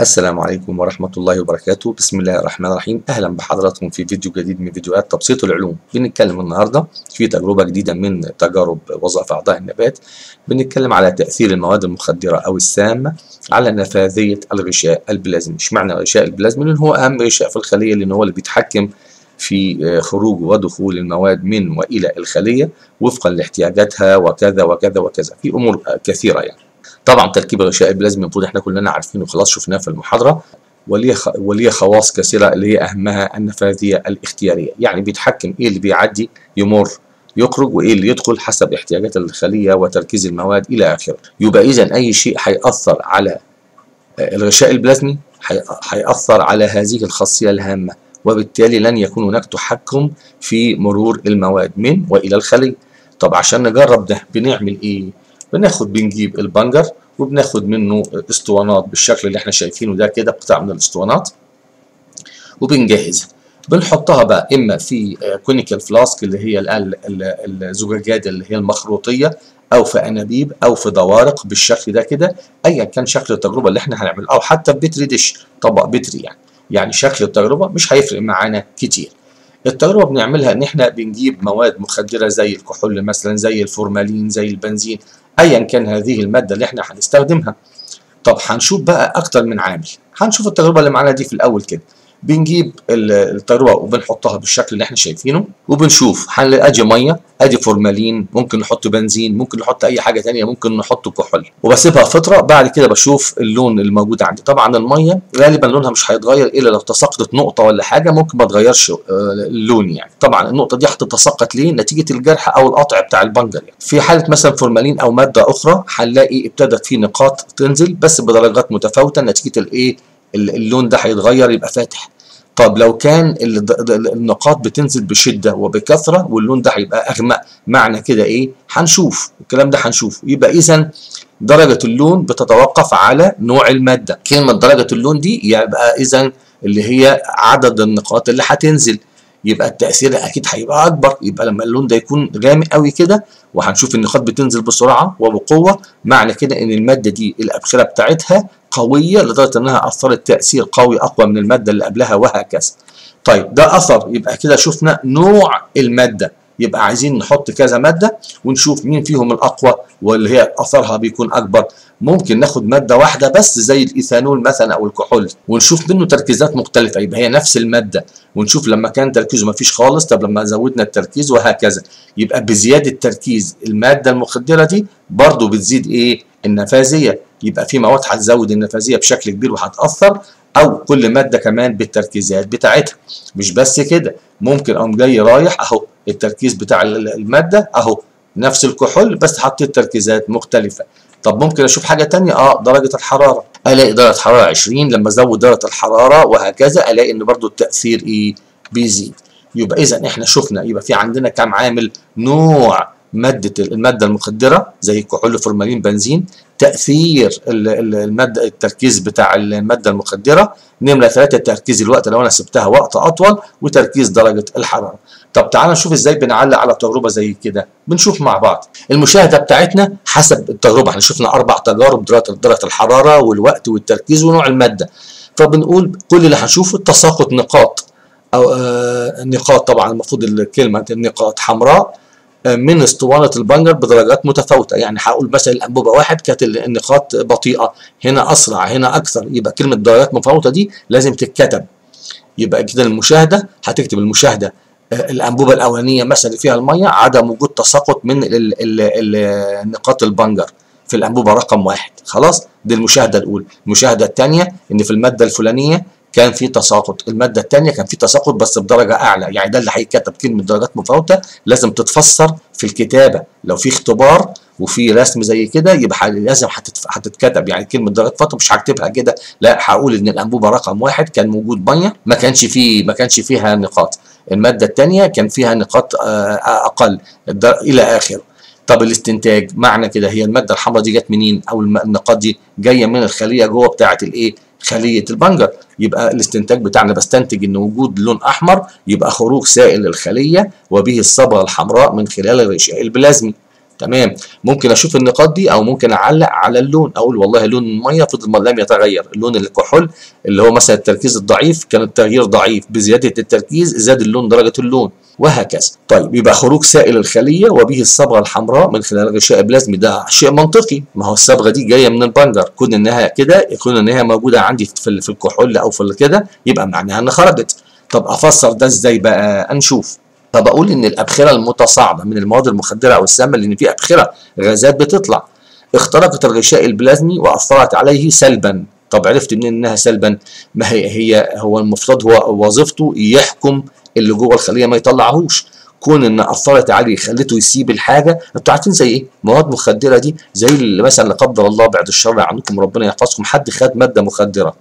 السلام عليكم ورحمة الله وبركاته. بسم الله الرحمن الرحيم. أهلا بحضراتكم في فيديو جديد من فيديوهات تبسيط العلوم. بنتكلم النهاردة في تجربة جديدة من تجارب وظائف أعضاء النبات. بنتكلم على تأثير المواد المخدرة أو السامة على نفاذية الغشاء البلازمي. اشمعنى الغشاء البلازمي؟ لأن هو أهم غشاء في الخلية لأن هو اللي بيتحكم في خروج ودخول المواد من وإلى الخلية وفقا لاحتياجاتها وكذا وكذا وكذا. في أمور كثيرة يعني. طبعا تركيب الغشاء البلازمي المفروض إحنا كلنا عارفينه. خلاص شفناه في المحاضرة. وليه. وليه خواص كثيرة اللي هي أهمها النفاذية الاختيارية. يعني بيتحكم إيه اللي بيعدي يمر يخرج وإيه اللي يدخل حسب احتياجات الخلية وتركيز المواد إلى آخره. يبقى اذا أي شيء هيأثر على الغشاء البلازمي هيأثر على هذه الخاصية الهامة. وبالتالي لن يكون هناك تحكم في مرور المواد من وإلى الخلية. طب عشان نجرب ده بنعمل إيه؟ بناخد بنجيب البنجر وبناخد منه اسطوانات بالشكل اللي إحنا شايفينه ده كده قطع من الاسطوانات وبنجهزها بنحطها بقى إما في كونيكال فلاسك اللي هي الزجاجات اللي هي المخروطية أو في أنابيب أو في دوارق بالشكل ده كده ايا كان شكل التجربة اللي إحنا هنعملها أو حتى في بتري ديش طبق بتري يعني. يعني شكل التجربة مش هيفرق معانا كتير. التجربة بنعملها إن إحنا بنجيب مواد مخدرة زي الكحول مثلا زي الفورمالين زي البنزين ايا كان هذه المادة اللي إحنا هنستخدمها طب هنشوف بقى أكتر من عامل. هنشوف التجربة اللي معانا دي في الأول كده. بنجيب التجربه وبنحطها بالشكل اللي إحنا شايفينه وبنشوف ادي مية ادي فورمالين ممكن نحط بنزين ممكن نحط أي حاجة ثانية ممكن نحط كحول. وبسيبها فترة بعد كده بشوف اللون الموجود عندي. طبعا المية غالبا لونها مش هيتغير إلا لو تساقطت نقطة ولا حاجة ممكن ما تغيرش اللون يعني. طبعا النقطة دي هتتساقط ليه؟ نتيجة الجرح أو القطع بتاع البنجر يعني. في حالة مثلا فورمالين أو مادة أخرى هنلاقي ابتدت في نقاط تنزل بس بدرجات متفاوتة نتيجة الإيه؟ اللون ده هيتغير يبقى فاتح. طب لو كان النقاط بتنزل بشدة وبكثرة واللون ده هيبقى أغمق معنى كده إيه؟ هنشوف. الكلام ده هنشوف. يبقى إذا درجة اللون بتتوقف على نوع المادة. كلمة درجة اللون دي يبقى إذا اللي هي عدد النقاط اللي هتنزل. يبقى التأثير أكيد هيبقى أكبر. يبقى لما اللون ده يكون غامق قوي كده وهنشوف النقاط بتنزل بسرعة وبقوة معنى كده إن المادة دي الأبخرة بتاعتها قوية لدرجة أنها أثرت تأثير قوي أقوى من المادة اللي قبلها وهكذا. طيب ده أثر يبقى كده شفنا نوع المادة. يبقى عايزين نحط كذا مادة ونشوف مين فيهم الأقوى واللي هي أثرها بيكون أكبر. ممكن ناخد مادة واحدة بس زي الإيثانول مثلا أو الكحول ونشوف منه تركيزات مختلفة. يبقى هي نفس المادة. ونشوف لما كان تركيزه ما فيش خالص طب لما زودنا التركيز وهكذا. يبقى بزيادة تركيز المادة المخدرة دي برضو بتزيد إيه؟ النفاذية. يبقى في مواد هتزود النفاذية بشكل كبير وهتأثر أو كل مادة كمان بالتركيزات بتاعتها. مش بس كده ممكن أقوم جاي رايح أهو التركيز بتاع المادة أهو نفس الكحول بس حطيت تركيزات مختلفة. طب ممكن أشوف حاجة تانية؟ آه درجة الحرارة. ألاقي درجة حرارة 20 لما أزود درجة الحرارة وهكذا ألاقي إن برضو التأثير إيه؟ بيزيد. يبقى إذا إحنا شفنا يبقى في عندنا كام عامل نوع مادة المادة المخدرة زي الكحول فورمالين بنزين تأثير الماده التركيز بتاع المادة المخدرة. نمره ثلاثة تركيز الوقت. لو أنا سبتها وقت أطول وتركيز درجة الحرارة. طب تعالى نشوف إزاي بنعلق على تجربة زي كده. بنشوف مع بعض. المشاهدة بتاعتنا حسب التجربة. إحنا شفنا أربع تجارب درجة الحرارة والوقت والتركيز ونوع المادة. فبنقول كل اللي هنشوفه تساقط نقاط أو آه نقاط طبعا المفروض الكلمة نقاط حمراء. من اسطوانة البنجر بدرجات متفاوتة. يعني هقول مثلا الانبوبه واحد كانت النقاط بطيئة. هنا أسرع هنا أكثر. يبقى كلمة درجات متفاوته دي لازم تتكتب. يبقى كده المشاهدة هتكتب المشاهدة. الأنبوبة الأولانية مثلا فيها المية عدم وجود تساقط من ال ال ال نقاط البنجر. في الأنبوبة رقم واحد. خلاص؟ دي المشاهدة الأولى. المشاهدة الثانية إن في المادة الفلانية كان في تساقط. المادة الثانية كان في تساقط بس بدرجة أعلى. يعني ده اللي هيتكتب كلمة درجات متفاوتة لازم تتفسر في الكتابة. لو في اختبار وفي رسم زي كده يبقى لازم هتتكتب يعني كلمة درجات متفاوتة مش هكتبها كده. لا هقول إن الأنبوبة رقم واحد كان موجود مية ما كانش فيه ما كانش فيها نقاط. المادة الثانية كان فيها نقاط أقل إلى آخره. طب الاستنتاج؟ معنى كده هي المادة الحمراء دي جت منين؟ أو النقاط دي جاية من الخلية جوه بتاعة الإيه؟ خلية البنجر يبقى الاستنتاج بتاعنا بستنتج إن وجود لون أحمر يبقى خروج سائل للخلية وبه الصبغه الحمراء من خلال الغشاء البلازمي. تمام. ممكن أشوف النقاط دي أو ممكن أعلق على اللون أقول والله لون المية فضل لم يتغير. لون الكحول اللي هو مثلا التركيز الضعيف كان التغيير ضعيف بزيادة التركيز زاد اللون درجة اللون وهكذا. طيب يبقى خروج سائل الخلية وبه الصبغة الحمراء من خلال غشاء بلازمي. ده شيء منطقي. ما هو الصبغة دي جاية من البنجر. كون إنها كده يكون إنها موجودة عندي في الكحول أو في كده يبقى معناها إنها خرجت. طب أفسر ده إزاي بقى؟ نشوف طب أقول إن الأبخرة المتصاعدة من المواد المخدرة أو السامه لأن في أبخرة غازات بتطلع اخترقت الغشاء البلازمي وأثرت عليه سلبا طب عرفت منين إنها سلبا ما هي هي هو المفترض هو وظيفته يحكم اللي جوه الخلية ما يطلعهوش كون إن أثرت عليه خلته يسيب الحاجة أنتوا عارفين زي إيه؟ مواد مخدرة دي زي اللي مثلا لا قدر الله بعد الشر عنكم ربنا يحفظكم حد خد مادة مخدرة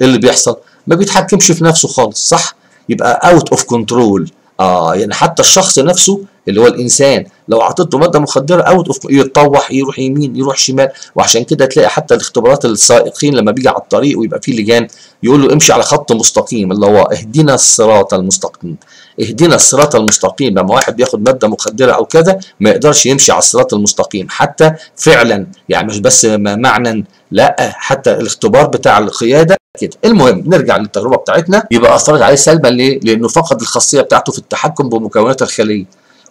إيه اللي بيحصل؟ ما بيتحكمش في نفسه خالص صح؟ يبقى out of control آه يعني حتى الشخص نفسه اللي هو الإنسان لو أعطيته مادة مخدرة out of يتطوح يروح يمين يروح شمال وعشان كده تلاقي حتى الاختبارات السائقين لما بيجي على الطريق ويبقى فيه لجان يقول له امشي على خط مستقيم اللي هو اهدنا الصراط المستقيم. اهدنا الصراط المستقيم لما واحد بياخد مادة مخدرة أو كذا ما يقدرش يمشي على الصراط المستقيم. حتى فعلا يعني مش بس معنى لا حتى الاختبار بتاع القيادة كده المهم نرجع للتجربة بتاعتنا. يبقى اثرت عليه سلبا ليه؟ لأنه فقد الخاصية بتاعته في التحكم بمكونات الخلية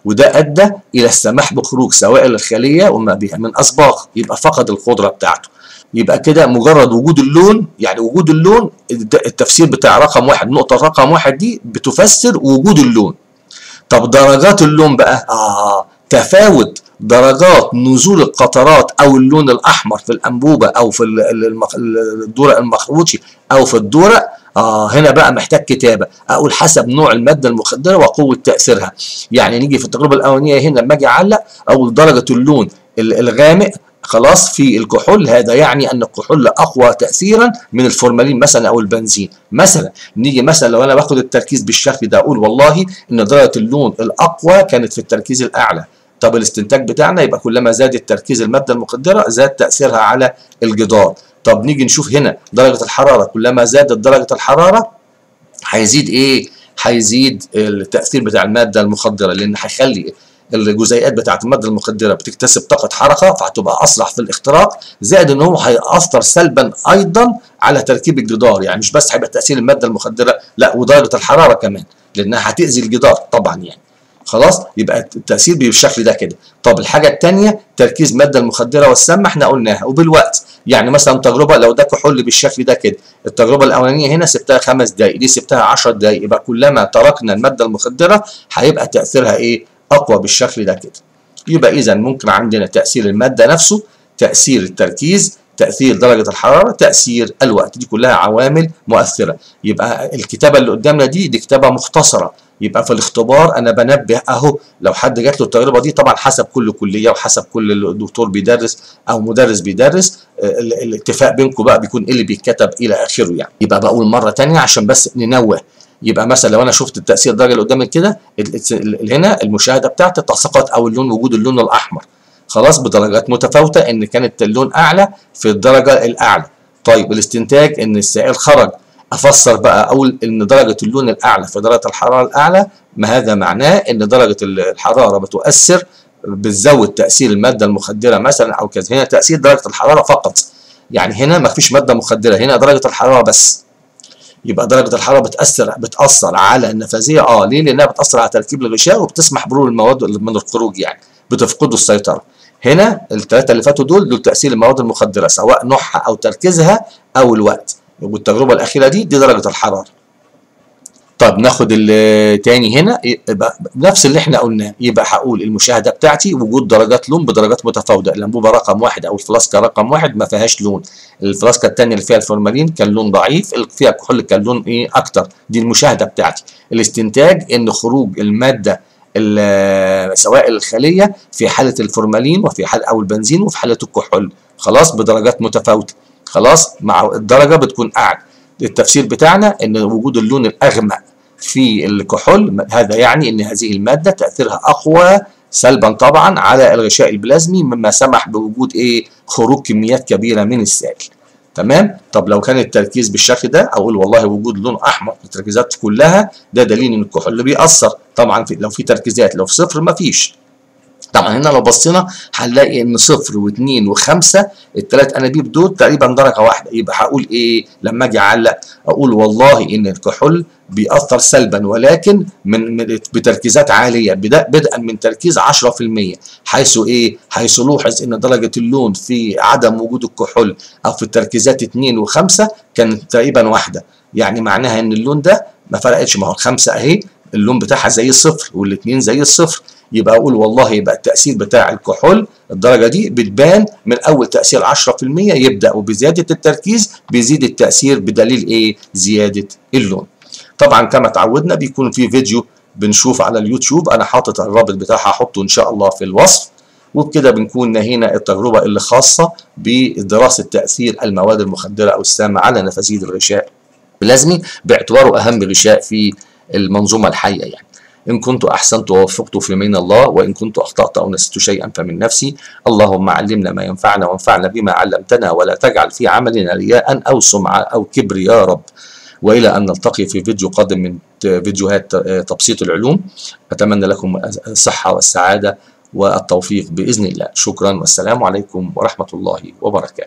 وده أدى إلى السماح بخروج سوائل الخلية وما بها من اصباغ يبقى فقد القدرة بتاعته. يبقى كده مجرد وجود اللون يعني وجود اللون التفسير بتاع رقم واحد نقطة رقم واحد دي بتفسر وجود اللون. طب درجات اللون بقى؟ آه تفاوت. درجات نزول القطرات أو اللون الأحمر في الأنبوبة أو في الدورق المخروطي أو في الدورق آه هنا بقى محتاج كتابة. أقول حسب نوع المادة المخدرة وقوة تأثيرها. يعني نيجي في التجربة الأولانية هنا لما أجي أعلق أقول درجة اللون الغامق خلاص في الكحول. هذا يعني أن الكحول أقوى تاثيرا من الفورمالين مثلا أو البنزين. مثلا نيجي مثلا لو أنا باخد التركيز بالشكل ده أقول والله إن درجة اللون الأقوى كانت في التركيز الأعلى. طب الاستنتاج بتاعنا يبقى كلما زاد التركيز المادة المخدره زاد تأثيرها على الجدار. طب نيجي نشوف هنا درجة الحرارة. كلما زادت درجة الحرارة هيزيد إيه؟ هيزيد التأثير بتاع المادة المخدره لأن هيخلي الجزيئات بتاعت المادة المخدره بتكتسب طاقة حركة فهتبقى اسرع في الاختراق زائد إن هو هيأثر سلبا أيضا على تركيب الجدار. يعني مش بس هيبقى تأثير المادة المخدره لا ودرجة الحرارة كمان لأنها هتأذي الجدار طبعا يعني. خلاص؟ يبقى التأثير بالشكل ده كده. طب الحاجة الثانية تركيز مادة المخدرة والسامه إحنا قلناها وبالوقت. يعني مثلا تجربة لو ده كحول بالشكل ده كده. التجربة الأولانية هنا سبتها خمس دقائق دي سبتها 10 دقائق يبقى كلما تركنا المادة المخدرة هيبقى تأثيرها إيه؟ أقوى بالشكل ده كده. يبقى اذا ممكن عندنا تأثير المادة نفسه تأثير التركيز تأثير درجة الحرارة تأثير الوقت. دي كلها عوامل مؤثرة. يبقى الكتابة اللي قدامنا دي دي كتابة مختصرة. يبقى في الاختبار أنا بنبه اهو. لو حد جات له التجربة دي طبعا حسب كل كلية وحسب كل دكتور بيدرس أو مدرس بيدرس الاتفاق بينكم بقى بيكون إيه اللي بيتكتب إلى آخره يعني. يبقى بقول مرة ثانية عشان بس ننوه. يبقى مثلا لو أنا شفت التأثير الدرجه اللي قدامي كده هنا المشاهدة بتاعتي التصاقات أو اللون وجود اللون الأحمر. خلاص بدرجات متفاوتة إن كانت اللون أعلى في الدرجة الأعلى. طيب الاستنتاج إن السائل خرج أفسر بقى أقول إن درجة اللون الأعلى في درجة الحرارة الأعلى ما هذا معناه إن درجة الحرارة بتؤثر بتزود تاثير المادة المخدرة مثلا أو كذا. هنا تأثير درجة الحرارة فقط. يعني هنا ما فيش مادة مخدرة هنا درجة الحرارة بس. يبقى درجة الحرارة بتأثر بتأثر على النفاذية. آه ليه؟ لأنها بتأثر على تركيب الغشاء وبتسمح بمرور المواد من الخروج يعني بتفقدوا السيطرة. هنا الثلاثه اللي فاتوا دول دول تأثير المواد المخدرة سواء نوعها أو تركيزها أو الوقت. والتجربة الأخيرة دي دي درجة الحرارة. طب ناخد التاني هنا يبقى نفس اللي إحنا قلناه يبقى هقول المشاهدة بتاعتي وجود درجات لون بدرجات متفاوتة. الانبوبه رقم واحد أو الفلاسكه رقم واحد ما فيهاش لون. الفلاسكه الثانية اللي فيها الفورمالين كان لون ضعيف اللي فيها الكحول كان لون إيه أكتر. دي المشاهدة بتاعتي. الاستنتاج إن خروج المادة سوائل الخلية في حالة الفورمالين وفي حاله أو البنزين وفي حالة الكحول. خلاص بدرجات متفاوتة. خلاص مع الدرجة بتكون أعلى. التفسير بتاعنا إن وجود اللون الأغمق في الكحول هذا يعني إن هذه المادة تأثيرها أقوى سلبا طبعا على الغشاء البلازمي مما سمح بوجود إيه؟ خروج كميات كبيرة من السائل. تمام؟ طب لو كان التركيز بالشكل ده أقول والله وجود لون أحمر في التركيزات كلها ده دليل إن الكحول بيأثر. طبعا في لو في تركيزات لو في صفر مفيش. طبعا هنا لو بصينا هنلاقي إن صفر واثنين وخمسة الثلاث أنابيب دول تقريبا درجة واحدة. يبقى هقول إيه؟ لما أجي أعلق أقول والله إن الكحول بيأثر سلبا ولكن من بتركيزات عالية بدءا من تركيز 10% حيث إيه؟ حيث لوحظ إن درجة اللون في عدم وجود الكحول أو في التركيزات 2 و5 كانت تقريبا واحدة. يعني معناها إن اللون ده ما فرقتش. ما هو الخمسة أهي اللون بتاعها زي الصفر والاثنين زي الصفر يبقى أقول والله يبقى التأثير بتاع الكحول الدرجة دي بتبان من أول تأثير 10% يبدأ وبزيادة التركيز بيزيد التأثير بدليل إيه؟ زيادة اللون. طبعا كما تعودنا بيكون في فيديو بنشوف على اليوتيوب أنا حاطط الرابط بتاعها هحطه إن شاء الله في الوصف وبكده بنكون نهينا التجربة اللي خاصة بدراسة تأثير المواد المخدرة أو السامه على نفاذيد الغشاء البلازمي باعتباره أهم غشاء في المنظومة الحية يعني. إن كنت أحسنت ووفقت فمن الله وإن كنت أخطأت أو نسيت شيئا فمن نفسي اللهم علمنا ما ينفعنا وانفعنا بما علمتنا ولا تجعل في عملنا رياء أو سمعة أو كبر يا رب. وإلى أن نلتقي في فيديو قادم من فيديوهات تبسيط العلوم. أتمنى لكم الصحة والسعادة والتوفيق بإذن الله. شكرا والسلام عليكم ورحمة الله وبركاته.